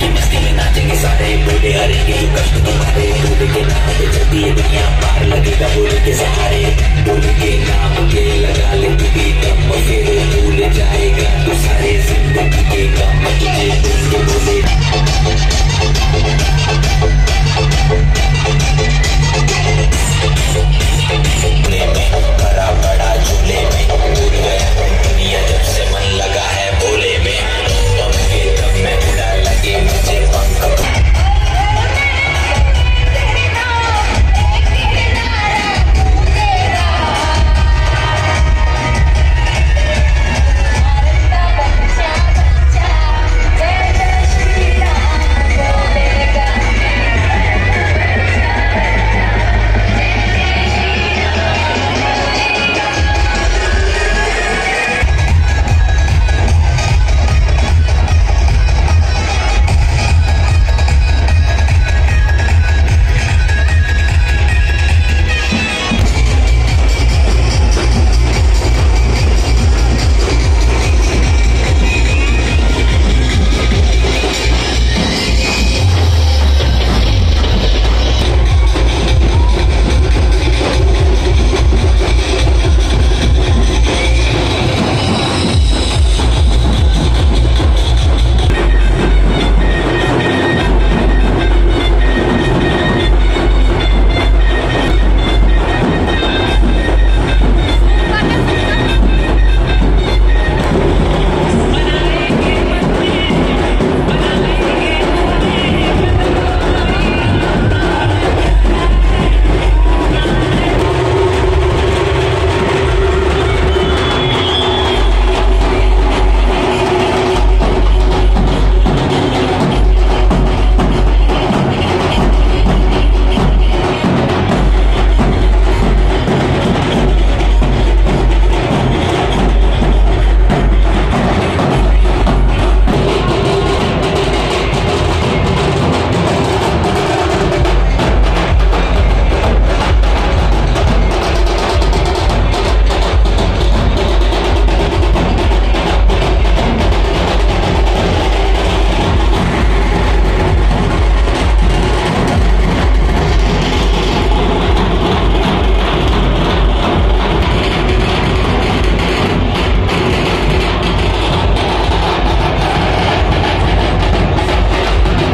की मस्ती में नाचेंगे सारे बूढ़े हरेंगे जो